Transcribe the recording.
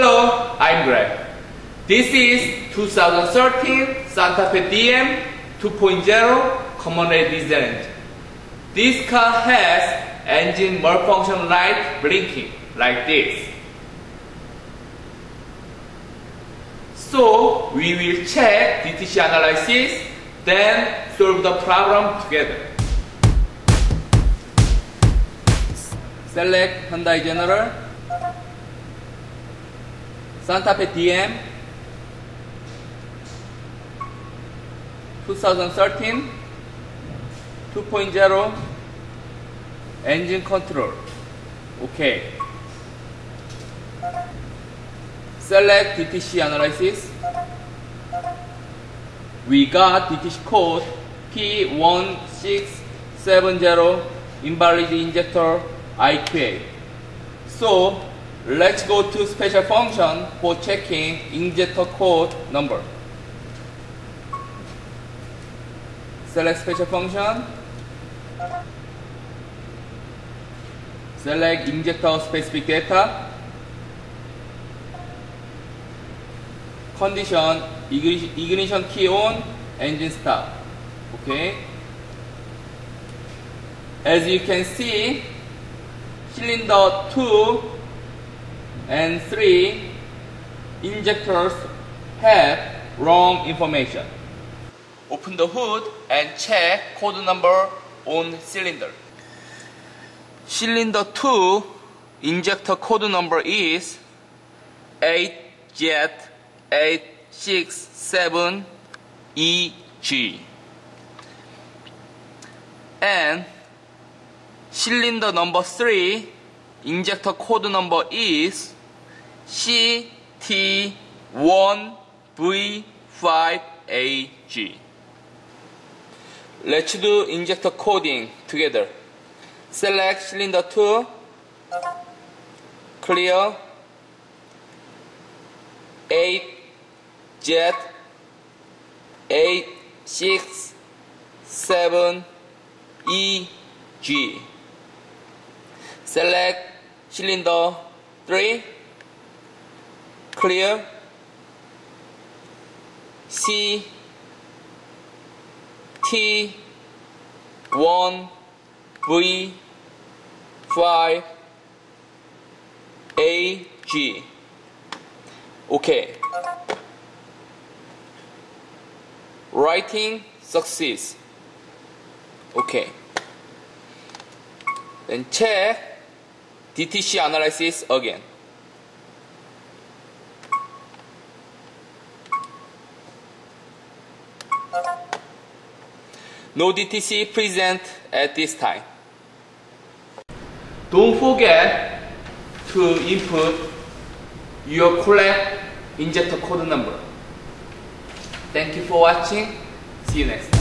time Greg. This is 2013 Santa Fe DM 2.0 common rail design. This car has engine malfunction light blinking like this. So we will check DTC analysis, then solve the problem together. Select Hyundai General, Santa Fe DM, 2013, 2.0, engine control. Okay. Select DTC analysis. We got DTC code P1670 invalid injector IQA. So let's go to special function for checking injector code number. Select special function. Select injector specific data. Condition ignition key on, engine start. Okay. As you can see, cylinder 2 and 3 injectors have wrong information. Open the hood and check code number on cylinder. Cylinder 2 injector code number is 8Z867EG and cylinder number 3 injector code number is CT1V5AG. Let's do injector coding together. Select cylinder 2, clear, 8, jet, 8, 6, 7, E, G. Select cylinder 3, clear, C, T, 1, V, 5, A, G. Okay. Writing success. Okay. Then check DTC analysis again. No DTC present at this time. Don't forget to input your correct injector code number. Thank you for watching. See you next time.